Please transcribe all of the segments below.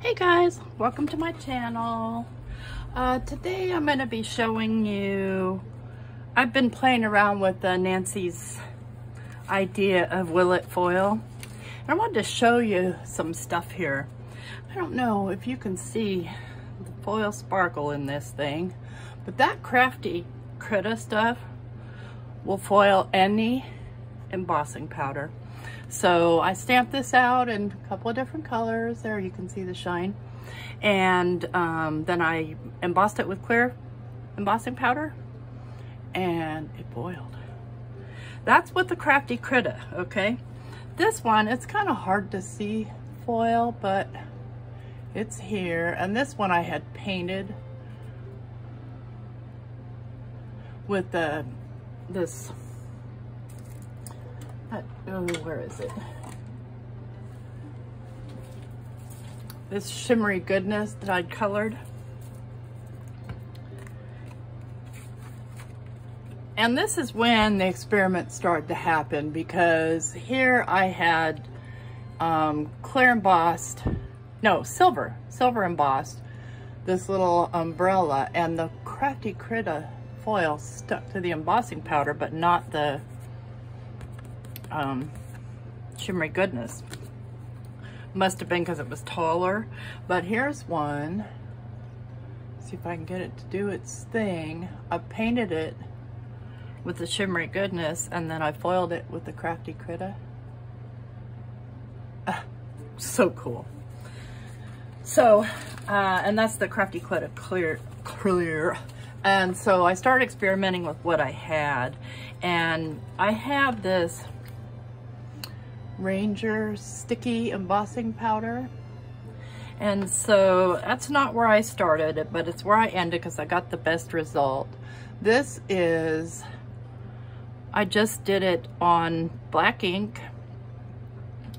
Hey guys, welcome to my channel. Uh, today I'm going to be showing you, I've been playing around with uh, Nancy's idea of Willet foil. And I wanted to show you some stuff here. I don't know if you can see the foil sparkle in this thing, but that crafty Critta stuff will foil any embossing powder. So I stamped this out in a couple of different colors. There you can see the shine. And um, then I embossed it with clear embossing powder and it boiled. That's with the Crafty Critta, okay? This one, it's kind of hard to see foil, but it's here. And this one I had painted with the this oh, where is it? This shimmery goodness that I'd colored. And this is when the experiment started to happen because here I had um, clear embossed, no, silver, silver embossed, this little umbrella and the Crafty Critta foil stuck to the embossing powder, but not the um, shimmery goodness. Must have been because it was taller. But here's one. See if I can get it to do its thing. I painted it with the shimmery goodness and then I foiled it with the Crafty Critta. Ah, so cool. So, uh, and that's the Crafty Critta clear, clear. And so I started experimenting with what I had. And I have this Ranger sticky embossing powder. And so that's not where I started, but it's where I ended because I got the best result. This is, I just did it on black ink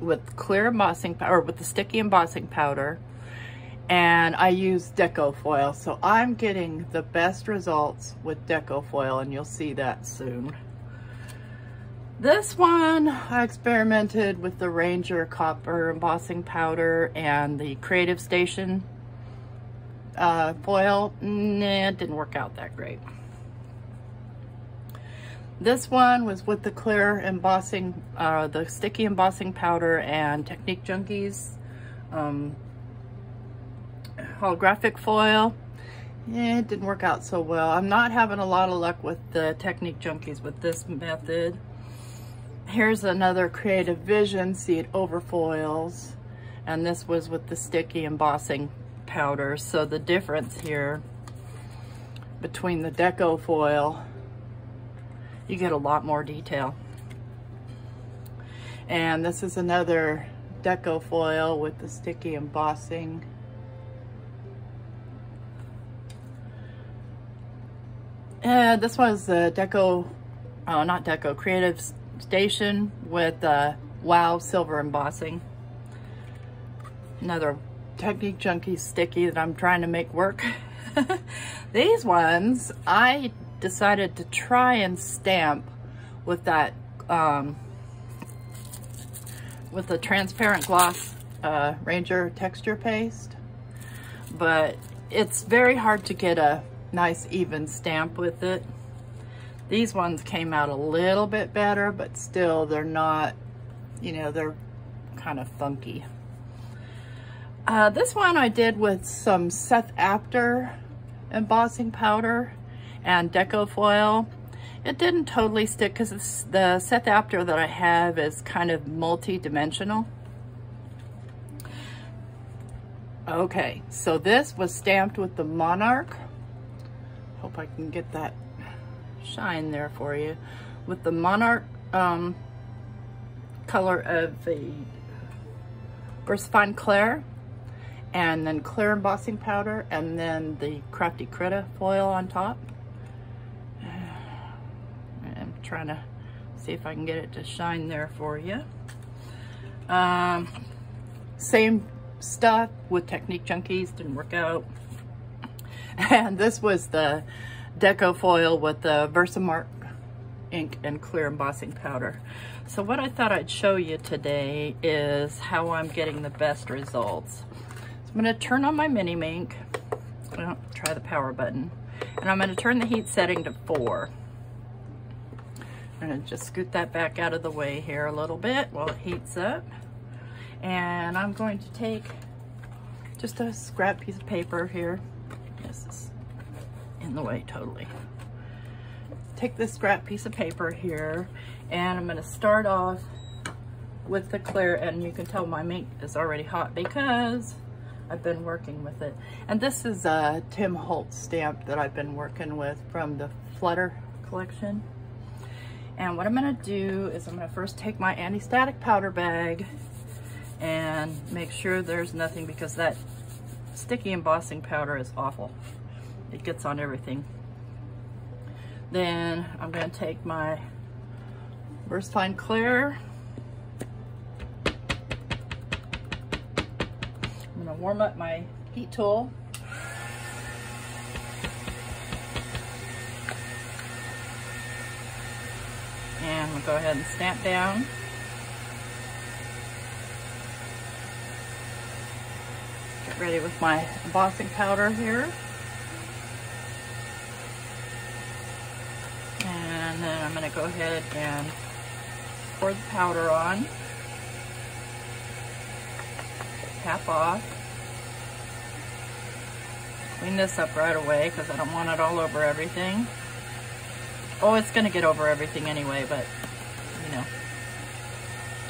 with clear embossing powder, with the sticky embossing powder. And I use deco foil. So I'm getting the best results with deco foil and you'll see that soon. This one, I experimented with the Ranger Copper embossing powder and the Creative Station uh, foil. Nah, it didn't work out that great. This one was with the clear embossing, uh, the sticky embossing powder and Technique Junkies um, holographic foil. Yeah, it didn't work out so well. I'm not having a lot of luck with the Technique Junkies with this method. Here's another Creative Vision. See, it overfoils. And this was with the sticky embossing powder. So the difference here between the deco foil, you get a lot more detail. And this is another deco foil with the sticky embossing. And this was the deco, oh, not deco, creative station with uh, Wow Silver Embossing. Another Technique Junkie sticky that I'm trying to make work. These ones, I decided to try and stamp with that, um, with the transparent gloss uh, Ranger texture paste. But it's very hard to get a nice even stamp with it. These ones came out a little bit better, but still they're not, you know, they're kind of funky. Uh, this one I did with some Seth Apter embossing powder and deco foil. It didn't totally stick because the Seth Apter that I have is kind of multi-dimensional. Okay, so this was stamped with the Monarch. Hope I can get that shine there for you with the Monarch um, color of the VersaFine Clair and then clear embossing powder and then the Crafty Critta foil on top. I'm trying to see if I can get it to shine there for you. Um, same stuff with Technique Junkies, didn't work out. And this was the deco foil with the Versamark ink and clear embossing powder. So what I thought I'd show you today is how I'm getting the best results. I'm gonna turn on my mini Minc. Well, try the power button. And I'm gonna turn the heat setting to four. I'm gonna just scoot that back out of the way here a little bit while it heats up. And I'm going to take just a scrap piece of paper here. This is in the way totally. Take this scrap piece of paper here and I'm gonna start off with the clear and you can tell my Minc is already hot because I've been working with it. And this is a Tim Holtz stamp that I've been working with from the Flutter collection. And what I'm gonna do is I'm gonna first take my anti-static powder bag and make sure there's nothing because that sticky embossing powder is awful. It gets on everything. Then I'm gonna take my VersaFine Clair. I'm gonna warm up my heat tool. And I'm gonna go ahead and stamp down. Get ready with my embossing powder here. And then I'm gonna go ahead and pour the powder on. Tap off. Clean this up right away because I don't want it all over everything. Oh, it's gonna get over everything anyway, but you know.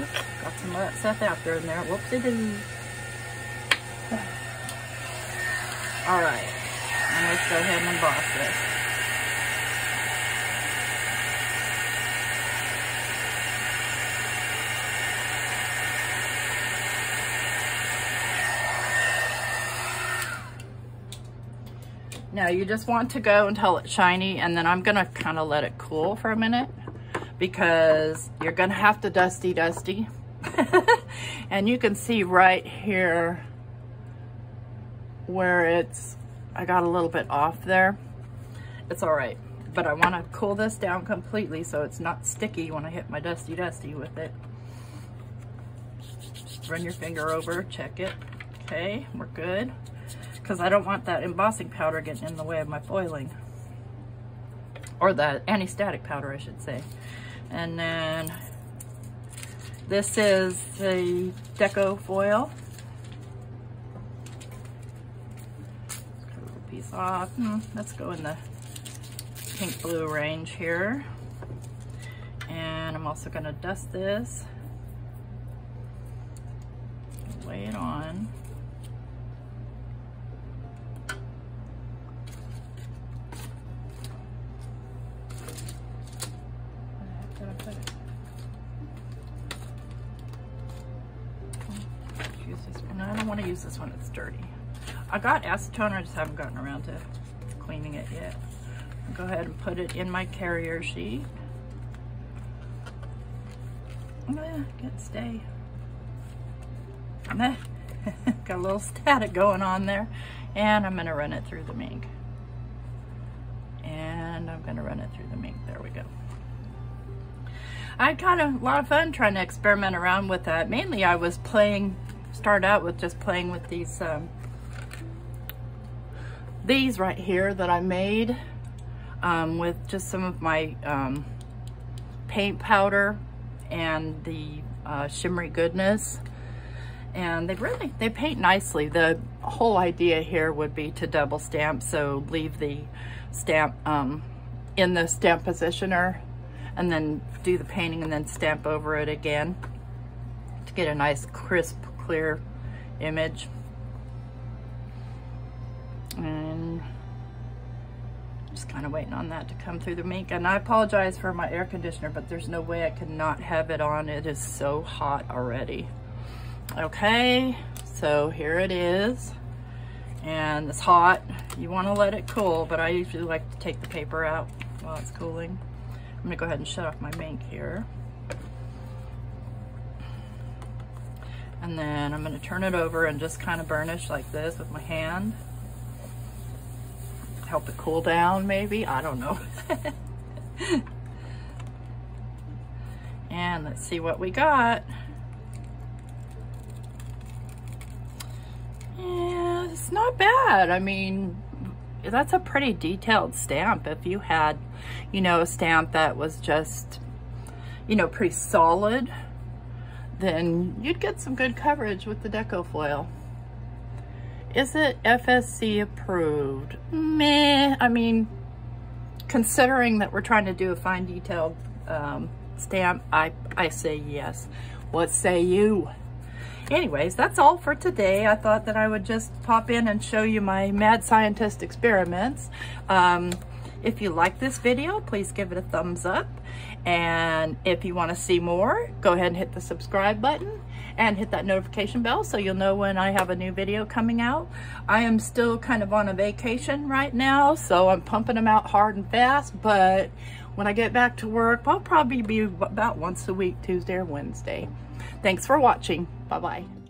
Oops, got some of that stuff after in there. Whoopsie doo. All right, and let's go ahead and emboss this. Now you just want to go until it's shiny and then I'm gonna kind of let it cool for a minute because you're gonna have to dusty dusty. and you can see right here where it's, I got a little bit off there. It's all right, but I wanna cool this down completely so it's not sticky when I hit my dusty dusty with it. Run your finger over, check it. Okay, we're good because I don't want that embossing powder getting in the way of my foiling. Or the anti-static powder, I should say. And then this is the deco foil. Cut a piece off. Hmm, let's go in the pink blue range here. And I'm also gonna dust this. Lay it on. want to use this one, it's dirty. I got acetone, I just haven't gotten around to cleaning it yet. I'll go ahead and put it in my carrier sheet. Eh, get stay. I'm uh got a little static going on there. And I'm gonna run it through the Minc. And I'm gonna run it through the Minc, there we go. I had kind of a lot of fun trying to experiment around with that. Mainly I was playing start out with just playing with these um, these right here that I made um, with just some of my um, paint powder and the uh, shimmery goodness. And they really they paint nicely. The whole idea here would be to double stamp so leave the stamp um, in the stamp positioner and then do the painting and then stamp over it again to get a nice crisp clear image. And just kind of waiting on that to come through the Minc. And I apologize for my air conditioner, but there's no way I could not have it on. It is so hot already. Okay, so here it is. And it's hot. You want to let it cool, but I usually like to take the paper out while it's cooling. I'm gonna go ahead and shut off my Minc here. And then I'm gonna turn it over and just kind of burnish like this with my hand. Help it cool down maybe, I don't know. and let's see what we got. Yeah, it's not bad. I mean, that's a pretty detailed stamp. If you had, you know, a stamp that was just, you know, pretty solid, then you'd get some good coverage with the deco foil. Is it FSC approved? Meh. I mean, considering that we're trying to do a fine detailed um, stamp, I, I say yes. What say you? Anyways, that's all for today. I thought that I would just pop in and show you my mad scientist experiments. Um, if you like this video, please give it a thumbs up. And if you want to see more, go ahead and hit the subscribe button and hit that notification bell so you'll know when I have a new video coming out. I am still kind of on a vacation right now, so I'm pumping them out hard and fast, but when I get back to work, I'll probably be about once a week, Tuesday or Wednesday. Thanks for watching. Bye-bye.